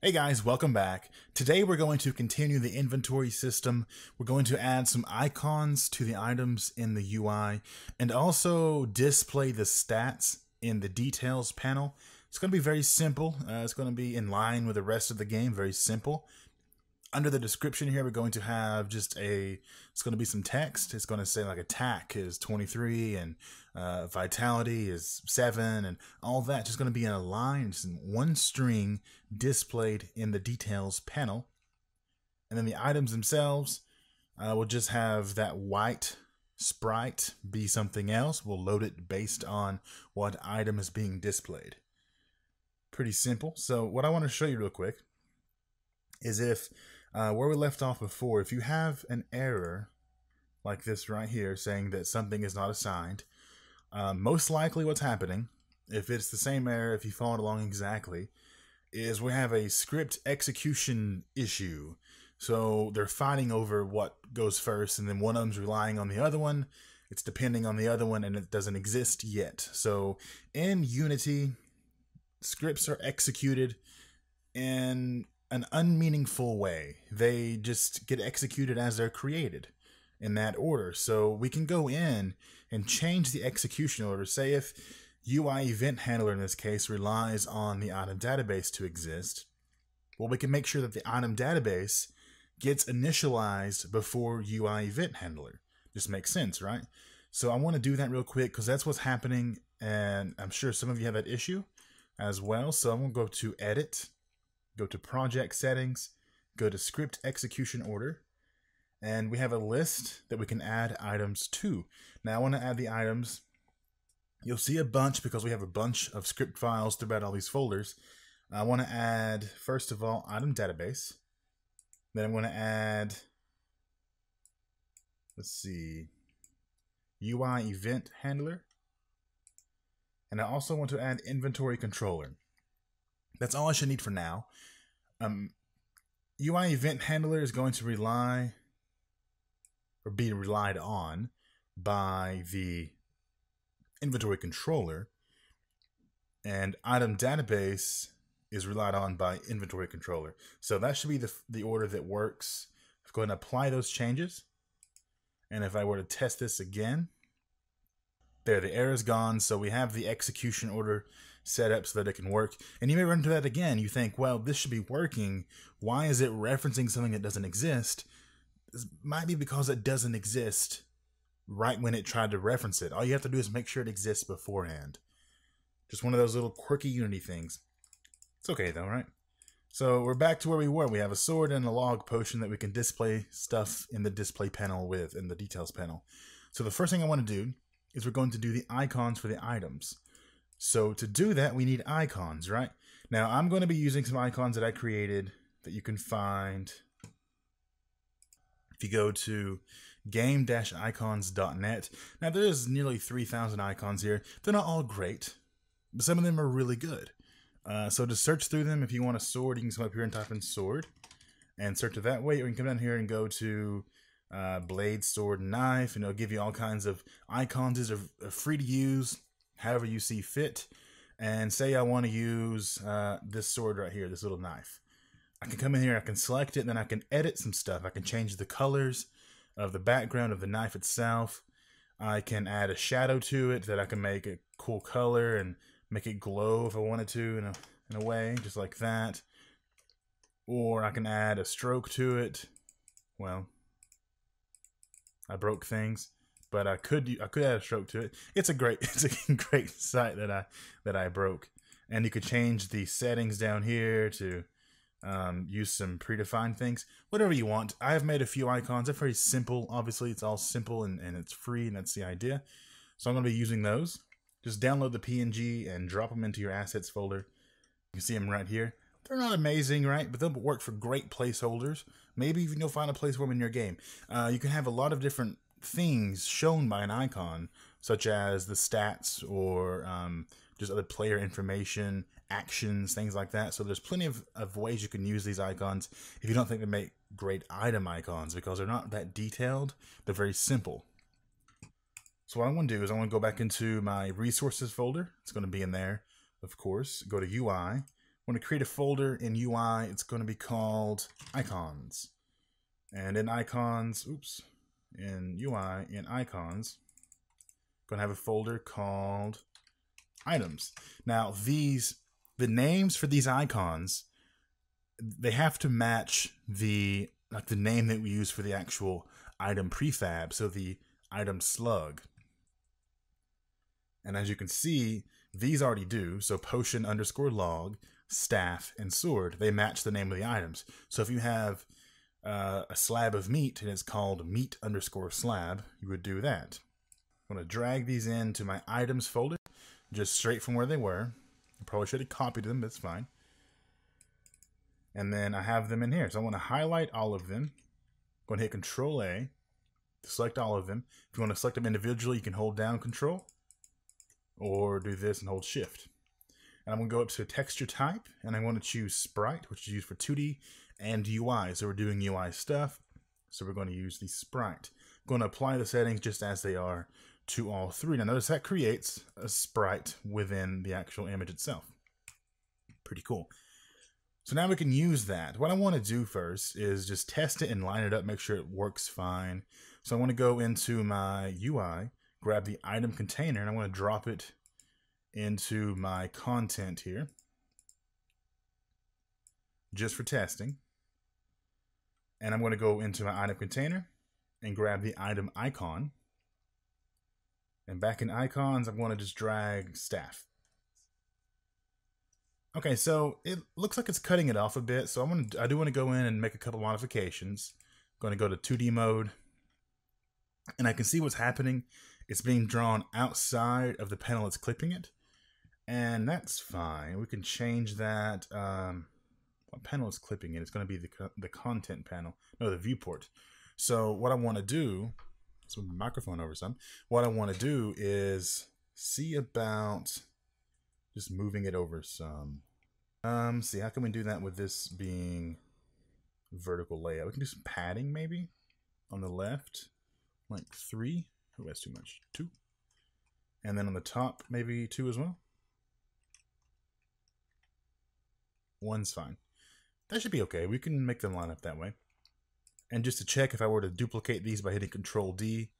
Hey guys, welcome back. Today we're going to continue the inventory system. We're going to add some icons to the items in the UI and also display the stats in the details panel. It's going to be very simple. Uh, it's going to be in line with the rest of the game, very simple under the description here, we're going to have just a, it's going to be some text. It's going to say like attack is 23 and uh, vitality is 7 and all that. Just going to be in a line, just in one string displayed in the details panel. And then the items themselves uh, will just have that white sprite be something else. We'll load it based on what item is being displayed. Pretty simple. So what I want to show you real quick is if uh, where we left off before, if you have an error like this right here saying that something is not assigned, uh, most likely what's happening, if it's the same error, if you followed along exactly, is we have a script execution issue. So they're fighting over what goes first, and then one of them's relying on the other one. It's depending on the other one, and it doesn't exist yet. So in Unity, scripts are executed in an unmeaningful way. They just get executed as they're created in that order. So we can go in and change the execution order. Say if UI event handler in this case relies on the item database to exist, well, we can make sure that the item database gets initialized before UI event handler. Just makes sense, right? So I want to do that real quick because that's what's happening, and I'm sure some of you have that issue as well. So I'm going to go to edit go to project settings, go to script execution order, and we have a list that we can add items to. Now I want to add the items. You'll see a bunch because we have a bunch of script files throughout all these folders. I want to add, first of all, item database. Then I'm going to add, let's see, UI event handler. And I also want to add inventory controller. That's all I should need for now. Um, UI event handler is going to rely or be relied on by the inventory controller, and item database is relied on by inventory controller. So that should be the, the order that works. Let's go ahead and apply those changes. And if I were to test this again, there, the error is gone. So we have the execution order set up so that it can work. And you may run into that again. You think, well, this should be working. Why is it referencing something that doesn't exist? This might be because it doesn't exist right when it tried to reference it. All you have to do is make sure it exists beforehand. Just one of those little quirky Unity things. It's okay though, right? So we're back to where we were. We have a sword and a log potion that we can display stuff in the display panel with, in the details panel. So the first thing I want to do is we're going to do the icons for the items. So to do that, we need icons, right? Now I'm going to be using some icons that I created that you can find if you go to game-icons.net. Now there's nearly 3,000 icons here. They're not all great, but some of them are really good. Uh, so to search through them, if you want a sword, you can come up here and type in sword and search it that way. Or you can come down here and go to uh, blade, sword, knife, and it'll give you all kinds of icons. These are free to use, however you see fit. And say I want to use uh, this sword right here, this little knife. I can come in here, I can select it, and then I can edit some stuff. I can change the colors of the background of the knife itself. I can add a shadow to it that I can make a cool color and make it glow if I wanted to in a, in a way, just like that. Or I can add a stroke to it. Well, I broke things, but I could I could add a stroke to it. It's a great it's a great site that I that I broke, and you could change the settings down here to um, use some predefined things, whatever you want. I have made a few icons. They're very simple. Obviously, it's all simple and, and it's free, and that's the idea. So I'm going to be using those. Just download the PNG and drop them into your assets folder. You can see them right here. They're not amazing, right? But they'll work for great placeholders. Maybe even you'll find a place for them in your game. Uh, you can have a lot of different things shown by an icon, such as the stats or um, just other player information, actions, things like that. So there's plenty of, of ways you can use these icons if you don't think they make great item icons because they're not that detailed. They're very simple. So what I want to do is I want to go back into my resources folder. It's going to be in there, of course. Go to UI, I want to create a folder in UI. It's going to be called icons. And in icons, oops, in UI, in icons, going to have a folder called items. Now, these, the names for these icons, they have to match the, like the name that we use for the actual item prefab. So the item slug. And as you can see, these already do. So potion underscore log, staff, and sword, they match the name of the items. So if you have uh, a slab of meat and it's called meat underscore slab, you would do that. I'm going to drag these into my items folder, just straight from where they were. I probably should have copied them, but it's fine. And then I have them in here. So I want to highlight all of them. I'm going to hit Control A to select all of them. If you want to select them individually, you can hold down Control or do this and hold Shift. And I'm going to go up to texture type and I want to choose sprite, which is used for 2D and UI. So we're doing UI stuff. So we're going to use the sprite. I'm going to apply the settings just as they are to all three. Now notice that creates a sprite within the actual image itself. Pretty cool. So now we can use that. What I want to do first is just test it and line it up, make sure it works fine. So I want to go into my UI, grab the item container, and I want to drop it into my content here just for testing. And I'm going to go into my item container and grab the item icon. And back in icons, I'm going to just drag staff. Okay, so it looks like it's cutting it off a bit. So I'm to, I do want to go in and make a couple modifications. I'm going to go to 2D mode. And I can see what's happening. It's being drawn outside of the panel it's clipping it and that's fine. We can change that. Um, what panel is clipping it? It's going to be the the content panel, no, the viewport. So what I want to do, let's move the microphone over some. What I want to do is see about just moving it over some. Um, see how can we do that with this being vertical layout? We can do some padding maybe on the left, like three. Oh, that's too much. Two, and then on the top maybe two as well. One's fine. That should be okay. We can make them line up that way. And just to check, if I were to duplicate these by hitting Control D,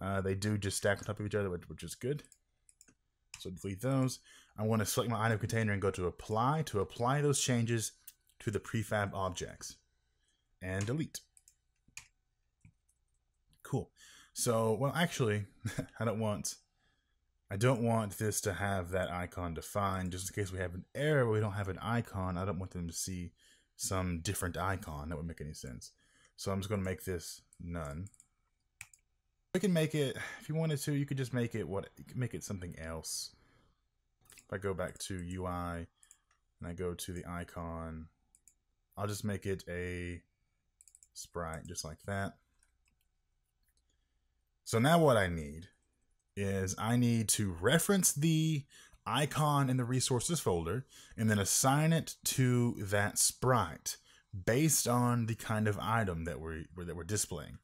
uh, they do just stack on top of each other, which is good. So delete those. I want to select my item container and go to Apply to apply those changes to the prefab objects. And delete. Cool. So, well, actually, I don't want I don't want this to have that icon defined just in case we have an error we don't have an icon. I don't want them to see some different icon. That would make any sense. So I'm just going to make this none. We can make it, if you wanted to, you could just make it what, make it something else. If I go back to UI and I go to the icon, I'll just make it a sprite just like that. So now what I need is I need to reference the icon in the resources folder and then assign it to that sprite based on the kind of item that we're that we're displaying.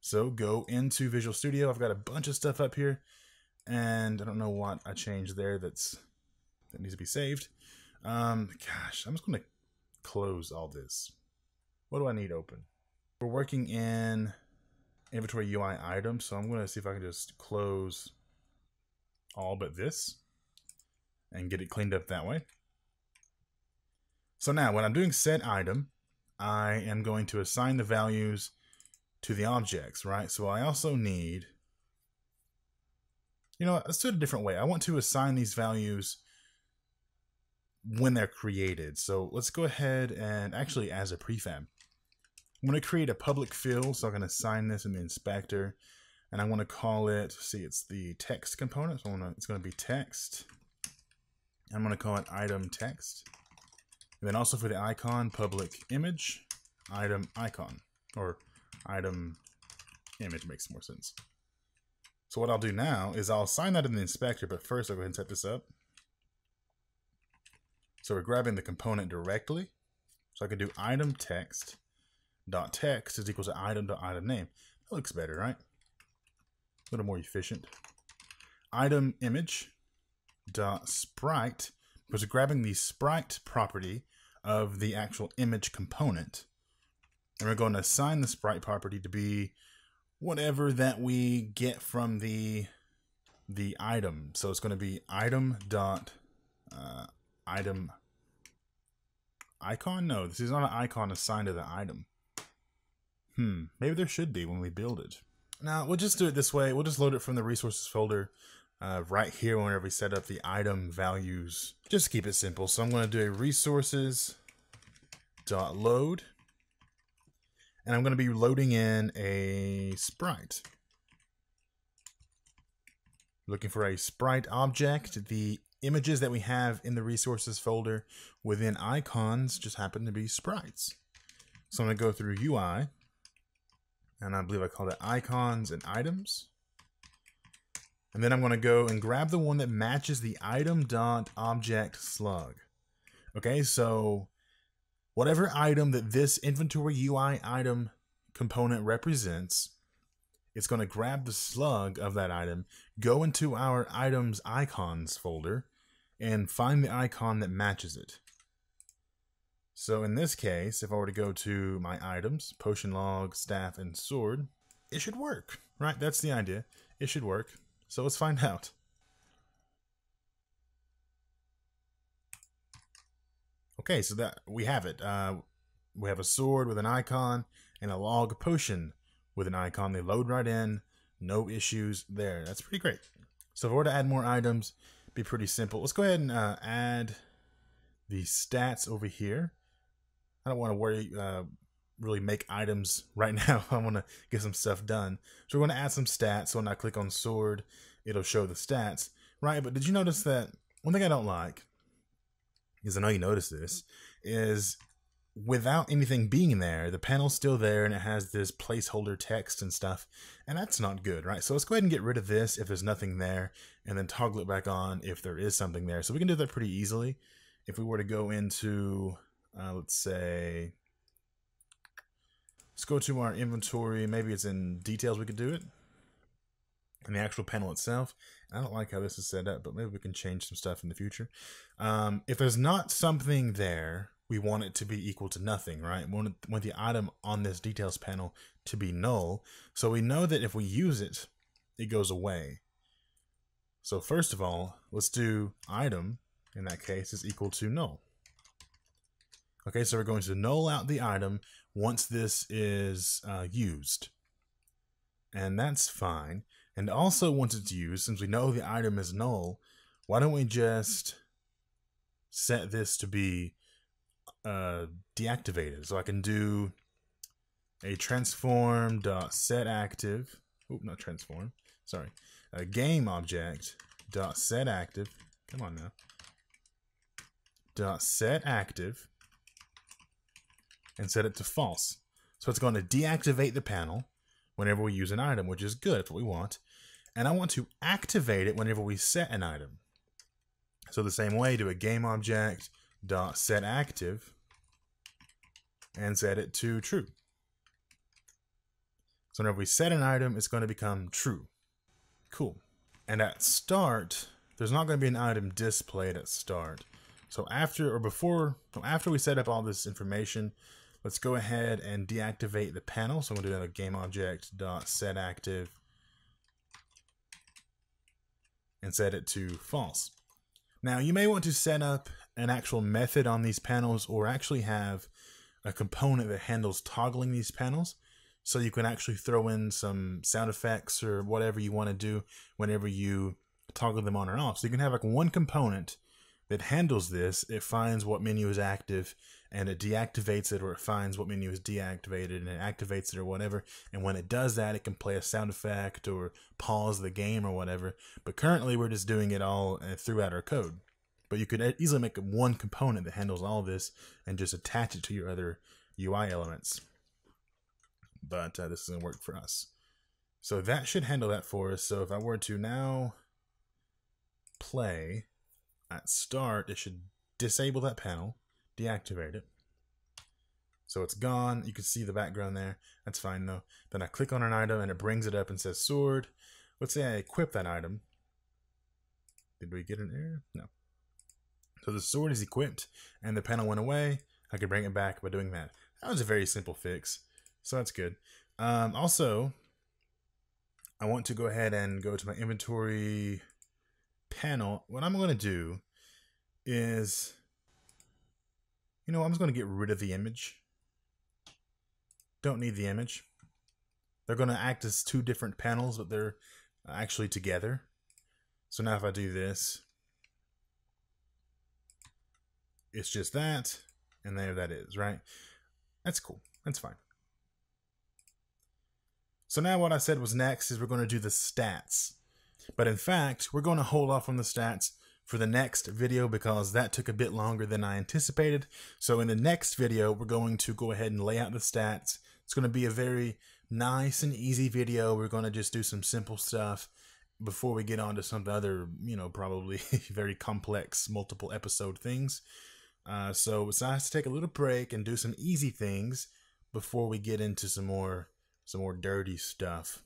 So go into Visual Studio. I've got a bunch of stuff up here, and I don't know what I changed there that's that needs to be saved. Um, gosh, I'm just going to close all this. What do I need open? We're working in inventory UI item. So I'm going to see if I can just close all but this and get it cleaned up that way. So now when I'm doing set item, I am going to assign the values to the objects, right? So I also need, you know, let's do it a different way. I want to assign these values when they're created. So let's go ahead and actually as a prefab. I'm going to create a public field, so I'm going to assign this in the inspector, and I want to call it, see, it's the text component, so to, it's going to be text. I'm going to call it item text. And then also for the icon, public image, item icon, or item image makes more sense. So what I'll do now is I'll assign that in the inspector, but first I'll go ahead and set this up. So we're grabbing the component directly. So I can do item text dot text is equal to item dot item name. That looks better, right? A little more efficient. Item image dot sprite was grabbing the sprite property of the actual image component. And we're going to assign the sprite property to be whatever that we get from the the item. So it's going to be item dot uh, item icon. No, this is not an icon assigned to the item. Hmm, maybe there should be when we build it. Now we'll just do it this way. We'll just load it from the resources folder uh, right here whenever we set up the item values. Just keep it simple. So I'm going to do a resources dot load and I'm going to be loading in a sprite. Looking for a sprite object. The images that we have in the resources folder within icons just happen to be sprites. So I'm going to go through UI, and I believe I called it icons and items. And then I'm going to go and grab the one that matches the item dot object slug. Okay, so whatever item that this inventory UI item component represents, it's going to grab the slug of that item, go into our items icons folder, and find the icon that matches it. So in this case, if I were to go to my items, potion log, staff, and sword, it should work, right? That's the idea. It should work. So let's find out. Okay, so that we have it. Uh, we have a sword with an icon and a log potion with an icon. They load right in. No issues there. That's pretty great. So if we were to add more items, be pretty simple. Let's go ahead and uh, add the stats over here. I don't want to worry, uh, really make items right now. I want to get some stuff done. So we're going to add some stats. So when I click on sword, it'll show the stats. Right, but did you notice that one thing I don't like is I know you noticed this, is without anything being there, the panel's still there and it has this placeholder text and stuff, and that's not good, right? So let's go ahead and get rid of this if there's nothing there, and then toggle it back on if there is something there. So we can do that pretty easily. If we were to go into, uh, let's say, let's go to our inventory, maybe it's in details we could do it, in the actual panel itself. I don't like how this is set up, but maybe we can change some stuff in the future. Um, if there's not something there, we want it to be equal to nothing, right? We want, want the item on this details panel to be null. So we know that if we use it, it goes away. So first of all, let's do item, in that case, is equal to null. Okay, so we're going to null out the item once this is uh, used. And that's fine. And also once it's used, since we know the item is null, why don't we just set this to be uh, deactivated? So I can do a transform dot set active. Oh, not transform. Sorry, a game object dot set active. Come on now. Dot set active and set it to false. So it's going to deactivate the panel whenever we use an item, which is good. That's what we want. And I want to activate it whenever we set an item. So the same way, do a game object dot set active and set it to true. So whenever we set an item, it's going to become true. Cool. And at start, there's not going to be an item displayed at start. So after or before, after we set up all this information, let's go ahead and deactivate the panel. So I'm going to do another game object dot set active and set it to false. Now you may want to set up an actual method on these panels or actually have a component that handles toggling these panels so you can actually throw in some sound effects or whatever you want to do whenever you toggle them on or off. So you can have like one component that handles this. It finds what menu is active and it deactivates it or it finds what menu is deactivated and it activates it or whatever. And when it does that, it can play a sound effect or pause the game or whatever. But currently we're just doing it all uh, throughout our code. But you could easily make one component that handles all this and just attach it to your other UI elements. But uh, this doesn't work for us. So that should handle that for us. So if I were to now play at start, it should disable that panel deactivate it. So it's gone. You can see the background there. That's fine though. Then I click on an item and it brings it up and says sword. Let's say I equip that item. Did we get an error? No. So the sword is equipped and the panel went away. I could bring it back by doing that. That was a very simple fix. So that's good. Um, also, I want to go ahead and go to my inventory panel. What I'm going to do is, you know, I'm just going to get rid of the image. Don't need the image. They're going to act as two different panels, but they're actually together. So now if I do this, it's just that, and there that is, right? That's cool. That's fine. So now what I said was next is we're going to do the stats. But in fact, we're going to hold off on the stats for the next video because that took a bit longer than I anticipated. So in the next video, we're going to go ahead and lay out the stats. It's going to be a very nice and easy video. We're going to just do some simple stuff before we get on to some other, you know, probably very complex multiple episode things. Uh, so it's nice to take a little break and do some easy things before we get into some more some more dirty stuff.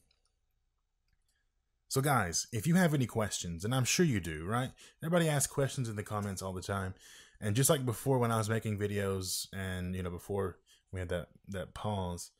So guys, if you have any questions, and I'm sure you do, right? Everybody asks questions in the comments all the time. And just like before when I was making videos and you know before we had that that pause,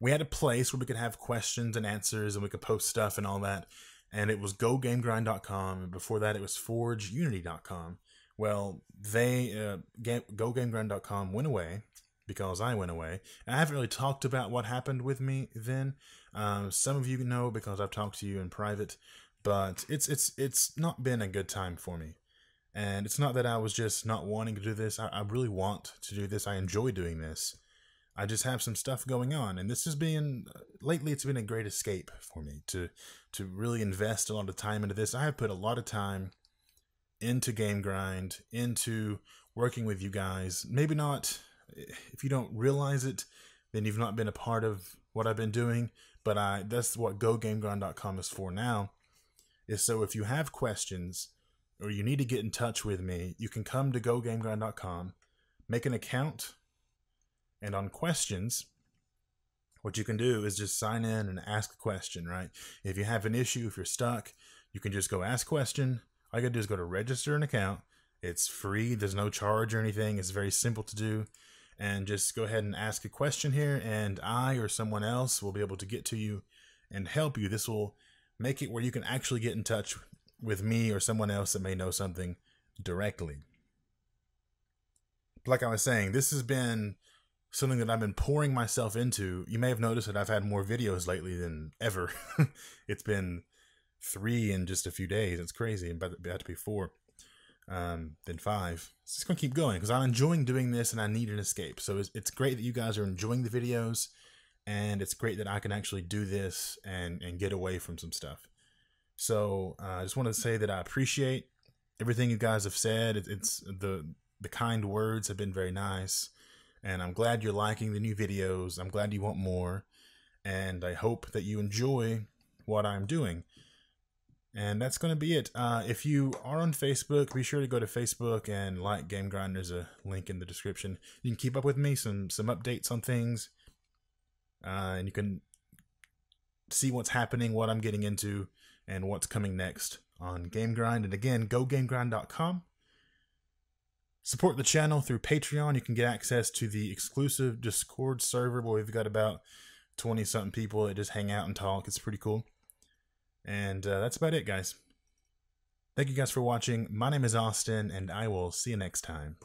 we had a place where we could have questions and answers and we could post stuff and all that. And it was gogamegrind.com and before that it was forgeunity.com. Well, they uh, GoGameGrind.com went away because I went away. And I haven't really talked about what happened with me then. Um, some of you know because I've talked to you in private, but it's it's it's not been a good time for me. And it's not that I was just not wanting to do this. I, I really want to do this. I enjoy doing this. I just have some stuff going on, and this has been lately. It's been a great escape for me to to really invest a lot of time into this. I have put a lot of time into game grind, into working with you guys. Maybe not if you don't realize it, then you've not been a part of what I've been doing. But I that's what GoGameGrind.com is for now. Is so if you have questions or you need to get in touch with me, you can come to GoGameGrind.com, make an account, and on questions, what you can do is just sign in and ask a question, right? If you have an issue, if you're stuck, you can just go ask question, all you gotta do is go to register an account. It's free, there's no charge or anything. It's very simple to do. And just go ahead and ask a question here, and I or someone else will be able to get to you and help you. This will make it where you can actually get in touch with me or someone else that may know something directly. Like I was saying, this has been something that I've been pouring myself into. You may have noticed that I've had more videos lately than ever. it's been three in just a few days. It's crazy. About, about to be four, um, then five. It's just gonna keep going because I'm enjoying doing this and I need an escape. So it's, it's great that you guys are enjoying the videos, and it's great that I can actually do this and and get away from some stuff. So uh, I just want to say that I appreciate everything you guys have said. It, it's the the kind words have been very nice, and I'm glad you're liking the new videos. I'm glad you want more, and I hope that you enjoy what I'm doing. And that's going to be it. Uh, if you are on Facebook, be sure to go to Facebook and like Game Grind. There's a link in the description. You can keep up with me, some some updates on things, uh, and you can see what's happening, what I'm getting into, and what's coming next on Game Grind. And again, gogamegrind.com. Support the channel through Patreon. You can get access to the exclusive Discord server where we've got about 20 something people that just hang out and talk. It's pretty cool. And uh, that's about it, guys. Thank you guys for watching. My name is Austin, and I will see you next time.